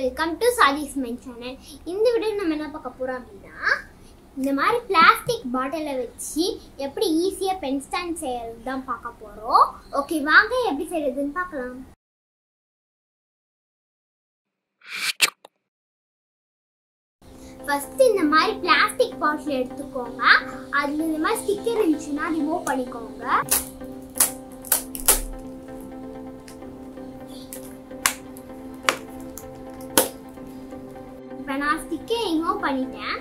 My channel இந்த video நம்ம என்ன பார்க்க போறோம் அப்படின்னா இந்த மாதிரி பிளாஸ்டிக் பாட்டிலை வச்சு எப்படி ஈஸியாக பென் ஸ்டாண்ட் செய்யறது தான் பார்க்க போகிறோம் ஓகே வாங்க எப்படி செய்யறதுன்னு பார்க்கலாம். ஃபஸ்ட்டு இந்த மாதிரி பிளாஸ்டிக் பாட்டில் எடுத்துக்கோங்க. அதில் இந்த மாதிரி ஸ்டிக்கர் இருந்துச்சுன்னா ரிமூவ் பண்ணிக்கோங்க. ரிமூவ் பண்ணிட்டேன்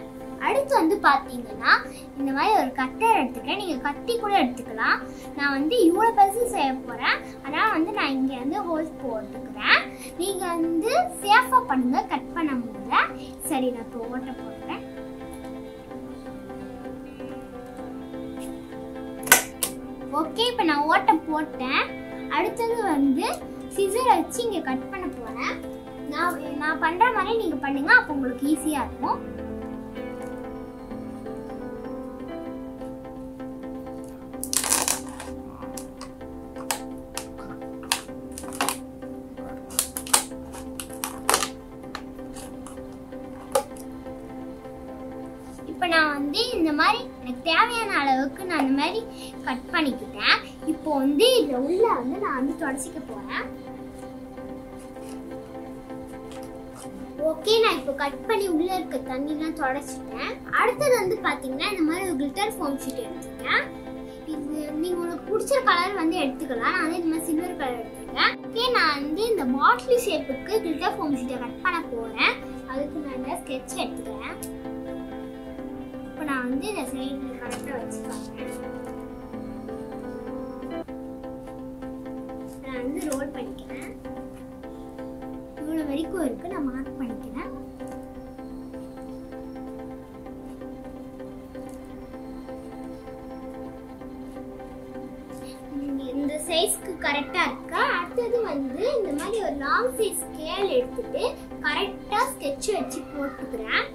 அடுத்து வந்து பார்த்தீங்கன்னா இந்த மாதிரி ஒரு கட்டர் எடுத்துக்கிறேன். நீங்கள் கத்தி கூட எடுத்துக்கலாம். நான் வந்து இவ்வளோ பெருசு செய்ய போகிறேன் அதனால் வந்து நான் இங்கே வந்து ஹோல்ஸ் போட்டுக்கிறேன். நீங்கள் வந்து சேஃபாக பண்ணுங்கள் கட் பண்ண முடியல. சரி நான் இப்போ ஓட்ட போடுறேன். ஓகே இப்போ நான் ஓட்ட போட்டேன். அடுத்தது வந்து சிசர் வச்சு இங்கே கட் பண்ண போகிறேன் நான் நான் பண்ணுற மாதிரி நீங்கள் பண்ணுங்க அப்போ உங்களுக்கு ஈஸியாக இருக்கும். இப்போ நான் வந்து இந்த மாதிரி எனக்கு தேவையான அளவுக்கு நான் இந்த மாதிரி கட் பண்ணிக்கிட்டேன். இப்போ வந்து இதில் உள்ள வந்து நான் வந்து தொடச்சிக்க போகிறேன் ஓகே நான் இப்போ கட் பண்ணி உள்ள இருக்க தண்ணிலாம் தொடச்சிட்டேன். அடுத்தது வந்து பார்த்தீங்கன்னா இந்த மாதிரி ஒரு கிளிட்டர் ஃபோம் ஷீட் எடுத்துக்கேன் இது நீங்கள் உங்களுக்கு பிடிச்ச கலர் வந்து எடுத்துக்கலாம். நான் வந்து இந்த மாதிரி சில்வர் கலர் எடுத்துருக்கேன் ஓகே நான் வந்து இந்த பாட்டிலி ஷேப்புக்கு கிளிட்டர் ஃபோம் ஷீட்டை கட் பண்ண போகிறேன் அதுக்கு நான் ஸ்கெட்ச் எடுத்துக்கிறேன். இப்போ நான் வந்து இந்த சைடு கரெக்டாக வச்சுக்கிறேன். சைஸ்க்கு கரெக்டாக இருக்கா? அடுத்தது வந்து இந்த மாதிரி ஒரு லாங் சைஸ் ஸ்கேல் எடுத்துட்டு கரெக்டாக ஸ்கெட்ச் வச்சு போட்டுக்கிறேன்.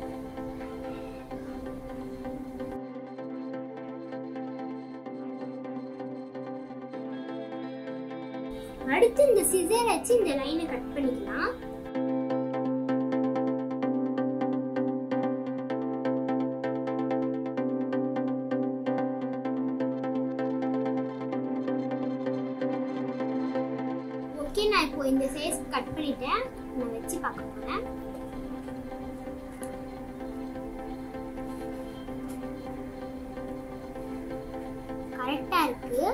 அடுத்து இந்த சிசர் வச்சு இந்த லைனை கட் பண்ணிக்கலாம். ஓகே நான் இப்போ இந்த சைஸ் கட் பண்ணிட்டேன். நான் வச்சு பார்க்க போறேன். கரெக்டா இருக்கு.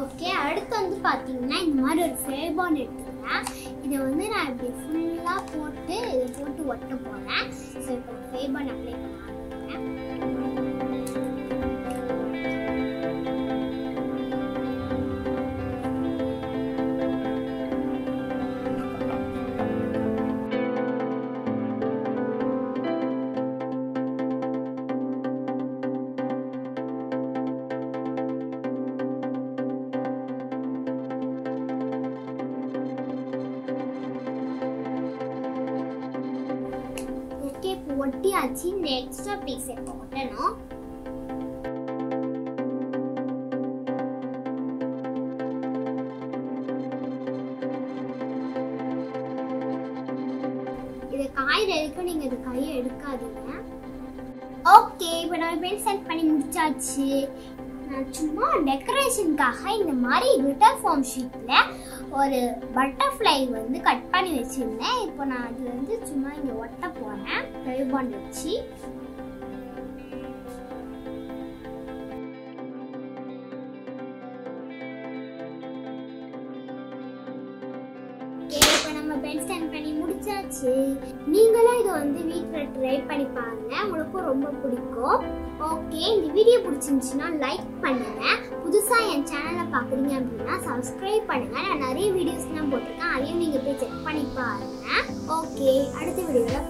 ஓகே அடுத்து வந்து பார்த்தீங்கன்னா இந்த மாதிரி ஒரு ஃபேபான் எடுத்துக்கிறேன் இதை வந்து நான் இப்படி ஃபுல்லாக போட்டு இதை போட்டு ஒட்ட போகிறேன் ஸோ இப்போ ஃபேபான் அப்ளை பண்ண ஆரம்பிக்கிறேன். ஒட்டியாச்சு இந்த எக்ஸ்ட்ரா பீஸ் இப்போ ஒட்டணும். இது காயிற வரைக்கும் நீங்க இது கையை எடுக்காதீங்க. ஓகே இப்போ நம்ம பென் செட் பண்ணி முடிச்சாச்சு. நான் சும்மா டெக்கரேஷனுக்காக இந்த மாதிரி லிட்டர் ஃபார்ம் ஷீட்டில் ஒரு பட்டர்ஃப்ளை வந்து கட் பண்ணி வச்சுருந்தேன். இப்போ நான் அது வந்து சும்மா இங்கே ஒட்ட போகிறேன் ரிபான் வச்சு. இப்போ நம்ம பென் ஸ்டாண்ட் பண்ணி ஆச்சு நீங்களும் இதை வந்து வீட்டில் ட்ரை பண்ணி பாருங்க. உங்களுக்கும் ரொம்ப பிடிக்கும். ஓகே இந்த வீடியோ பிடிச்சிருந்துச்சுன்னா லைக் பண்ணுங்க. புதுசா என் சேனலை பார்க்குறீங்க அப்படின்னா சப்ஸ்கிரைப் பண்ணுங்க. நான் நிறைய வீடியோஸ்லாம் போட்டிருக்கேன். அதையும் நீங்க போய் செக் பண்ணி பாருங்க. ஓகே அடுத்த வீடியோ